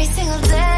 every single day.